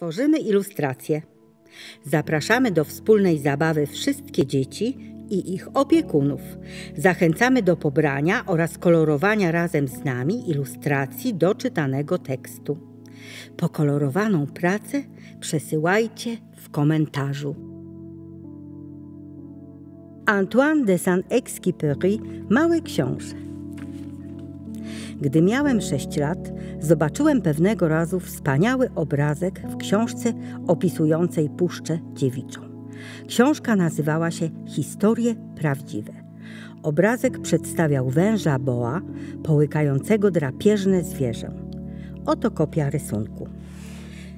Tworzymy ilustracje. Zapraszamy do wspólnej zabawy wszystkie dzieci i ich opiekunów. Zachęcamy do pobrania oraz kolorowania razem z nami ilustracji do czytanego tekstu. Pokolorowaną pracę przesyłajcie w komentarzu. Antoine de Saint-Exupéry, Małe Książę. Gdy miałem sześć lat, zobaczyłem pewnego razu wspaniały obrazek w książce opisującej Puszczę Dziewiczą. Książka nazywała się Historie Prawdziwe. Obrazek przedstawiał węża boa połykającego drapieżne zwierzę. Oto kopia rysunku.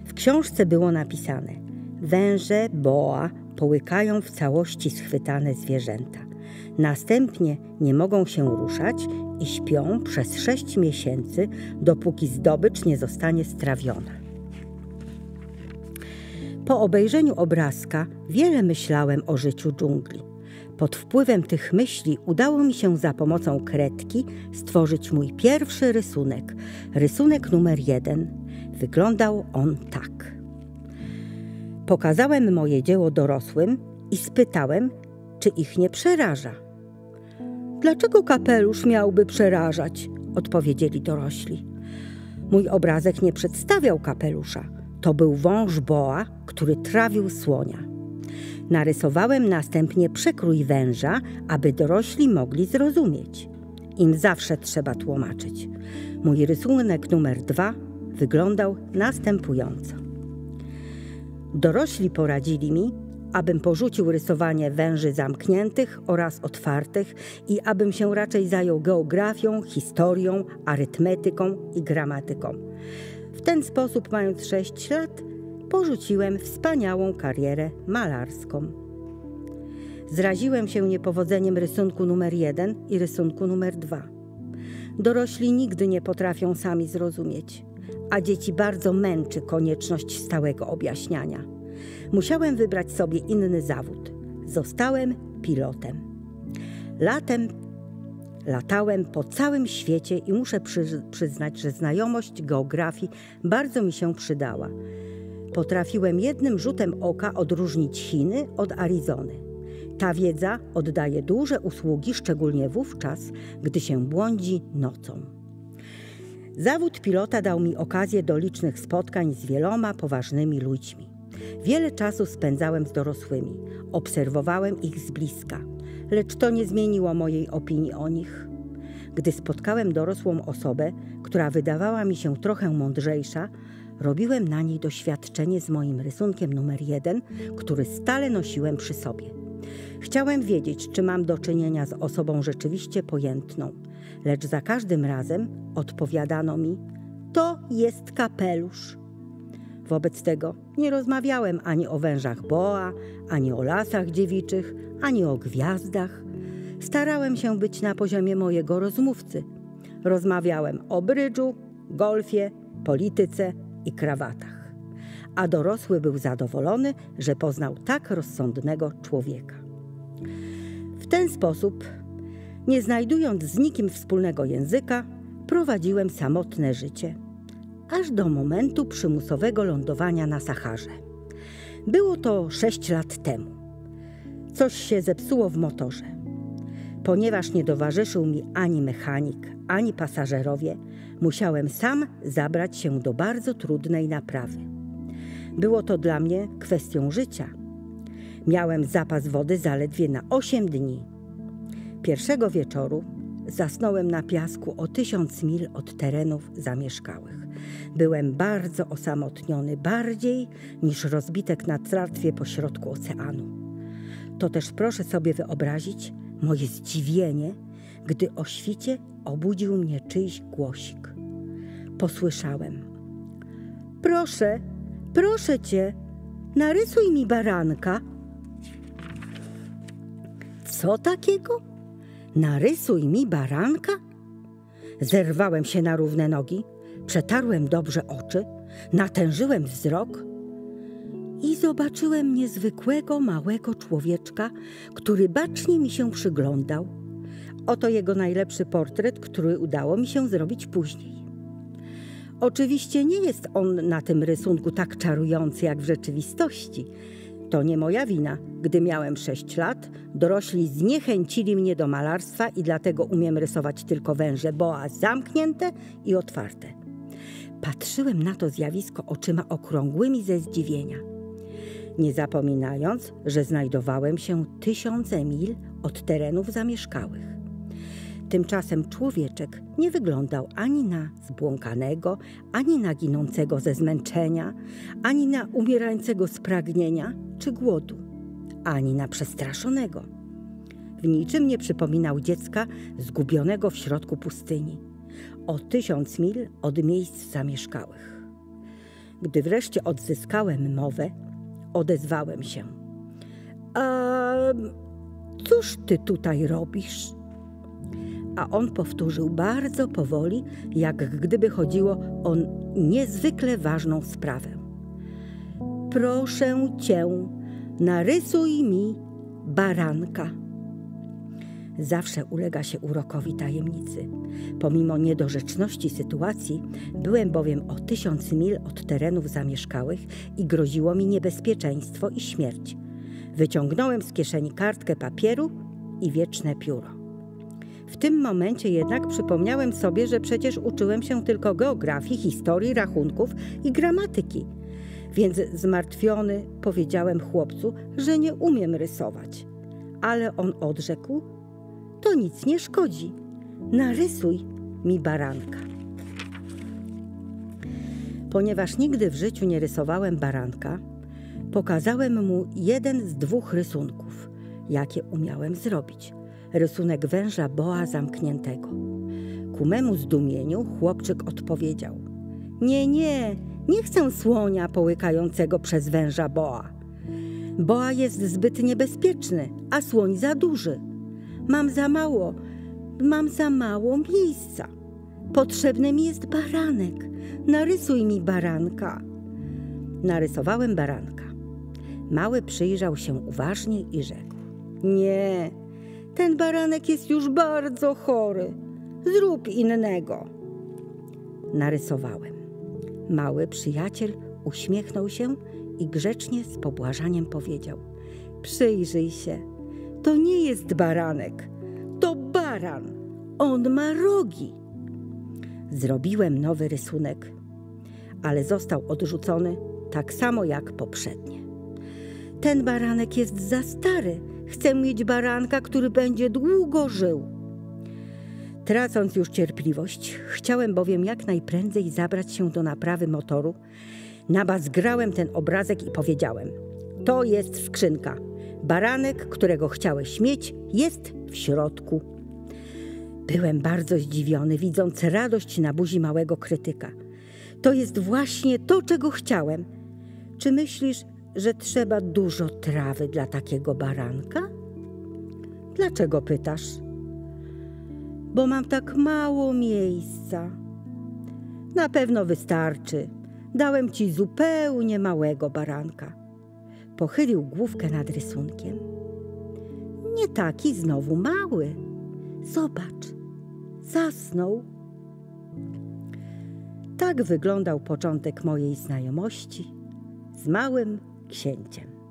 W książce było napisane: Węże boa połykają w całości schwytane zwierzęta. Następnie nie mogą się ruszać i śpią przez sześć miesięcy, dopóki zdobycz nie zostanie strawiona. Po obejrzeniu obrazka wiele myślałem o życiu dżungli. Pod wpływem tych myśli udało mi się za pomocą kredki stworzyć mój pierwszy rysunek. Rysunek numer jeden. Wyglądał on tak. Pokazałem moje dzieło dorosłym i spytałem, czy ich nie przeraża. Dlaczego kapelusz miałby przerażać? odpowiedzieli dorośli. Mój obrazek nie przedstawiał kapelusza. To był wąż boa, który trawił słonia. Narysowałem następnie przekrój węża, aby dorośli mogli zrozumieć. Im zawsze trzeba tłumaczyć. Mój rysunek numer dwa wyglądał następująco. Dorośli poradzili mi, abym porzucił rysowanie węży zamkniętych oraz otwartych i abym się raczej zajął geografią, historią, arytmetyką i gramatyką. W ten sposób, mając sześć lat, porzuciłem wspaniałą karierę malarską. Zraziłem się niepowodzeniem rysunku numer jeden i rysunku numer dwa. Dorośli nigdy nie potrafią sami zrozumieć, a dzieci bardzo męczy konieczność stałego objaśniania. Musiałem wybrać sobie inny zawód. Zostałem pilotem. Latem latałem po całym świecie i muszę przy, przyznać, że znajomość geografii bardzo mi się przydała. Potrafiłem jednym rzutem oka odróżnić Chiny od Arizony. Ta wiedza oddaje duże usługi, szczególnie wówczas, gdy się błądzi nocą. Zawód pilota dał mi okazję do licznych spotkań z wieloma poważnymi ludźmi. Wiele czasu spędzałem z dorosłymi, obserwowałem ich z bliska, lecz to nie zmieniło mojej opinii o nich. Gdy spotkałem dorosłą osobę, która wydawała mi się trochę mądrzejsza, robiłem na niej doświadczenie z moim rysunkiem numer jeden, który stale nosiłem przy sobie. Chciałem wiedzieć, czy mam do czynienia z osobą rzeczywiście pojętną, lecz za każdym razem odpowiadano mi: To jest kapelusz. Wobec tego nie rozmawiałem ani o wężach boa, ani o lasach dziewiczych, ani o gwiazdach. Starałem się być na poziomie mojego rozmówcy. Rozmawiałem o brydżu, golfie, polityce i krawatach. A dorosły był zadowolony, że poznał tak rozsądnego człowieka. W ten sposób, nie znajdując z nikim wspólnego języka, prowadziłem samotne życie aż do momentu przymusowego lądowania na Saharze. Było to sześć lat temu. Coś się zepsuło w motorze. Ponieważ nie towarzyszył mi ani mechanik, ani pasażerowie, musiałem sam zabrać się do bardzo trudnej naprawy. Było to dla mnie kwestią życia. Miałem zapas wody zaledwie na osiem dni. Pierwszego wieczoru zasnąłem na piasku o tysiąc mil od terenów zamieszkałych. Byłem bardzo osamotniony, bardziej niż rozbitek na tratwie pośrodku oceanu. To też proszę sobie wyobrazić moje zdziwienie, gdy o świcie obudził mnie czyjś głosik. Posłyszałem: Proszę, proszę cię, narysuj mi baranka. Co takiego? Narysuj mi baranka? Zerwałem się na równe nogi. Przetarłem dobrze oczy, natężyłem wzrok i zobaczyłem niezwykłego małego człowieczka, który bacznie mi się przyglądał. Oto jego najlepszy portret, który udało mi się zrobić później. Oczywiście nie jest on na tym rysunku tak czarujący jak w rzeczywistości. To nie moja wina. Gdy miałem 6 lat, dorośli zniechęcili mnie do malarstwa i dlatego umiem rysować tylko węże boa zamknięte i otwarte. Patrzyłem na to zjawisko oczyma okrągłymi ze zdziwienia. Nie zapominając, że znajdowałem się tysiące mil od terenów zamieszkałych. Tymczasem człowieczek nie wyglądał ani na zbłąkanego, ani na ginącego ze zmęczenia, ani na umierającego z pragnienia czy głodu, ani na przestraszonego. W niczym nie przypominał dziecka zgubionego w środku pustyni, o tysiąc mil od miejsc zamieszkałych. Gdy wreszcie odzyskałem mowę, odezwałem się. A cóż ty tutaj robisz? a on powtórzył bardzo powoli, jak gdyby chodziło o niezwykle ważną sprawę. Proszę cię, narysuj mi baranka. Zawsze ulega się urokowi tajemnicy. Pomimo niedorzeczności sytuacji, byłem bowiem o tysiąc mil od terenów zamieszkałych i groziło mi niebezpieczeństwo i śmierć. Wyciągnąłem z kieszeni kartkę papieru i wieczne pióro. W tym momencie jednak przypomniałem sobie, że przecież uczyłem się tylko geografii, historii, rachunków i gramatyki. Więc zmartwiony powiedziałem chłopcu, że nie umiem rysować. Ale on odrzekł: To nic nie szkodzi. Narysuj mi baranka. Ponieważ nigdy w życiu nie rysowałem baranka, pokazałem mu jeden z dwóch rysunków, jakie umiałem zrobić rysunek węża boa zamkniętego. Ku memu zdumieniu chłopczyk odpowiedział: Nie, nie, nie chcę słonia połykającego przez węża boa. Boa jest zbyt niebezpieczny, a słoń za duży. Mam za mało, mam za mało miejsca. Potrzebny mi jest baranek. Narysuj mi baranka. Narysowałem baranka. Mały przyjrzał się uważnie i rzekł: Nie, ten baranek jest już bardzo chory. Zrób innego. Narysowałem. Mały przyjaciel uśmiechnął się i grzecznie z pobłażaniem powiedział: Przyjrzyj się, to nie jest baranek, to baran. On ma rogi. Zrobiłem nowy rysunek, ale został odrzucony tak samo jak poprzednie. Ten baranek jest za stary Chcę mieć baranka, który będzie długo żył. Tracąc już cierpliwość, chciałem bowiem jak najprędzej zabrać się do naprawy motoru. Nabazgrałem ten obrazek i powiedziałem: To jest skrzynka. Baranek, którego chciałeś mieć, jest w środku. Byłem bardzo zdziwiony, widząc radość na buzi małego krytyka. To jest właśnie to, czego chciałem. Czy myślisz, że trzeba dużo trawy dla takiego baranka? Dlaczego pytasz? Bo mam tak mało miejsca. Na pewno wystarczy. Dałem ci zupełnie małego baranka. Pochylił główkę nad rysunkiem. Nie taki znowu mały. Zobacz, zasnął. Tak wyglądał początek mojej znajomości z małym księciem.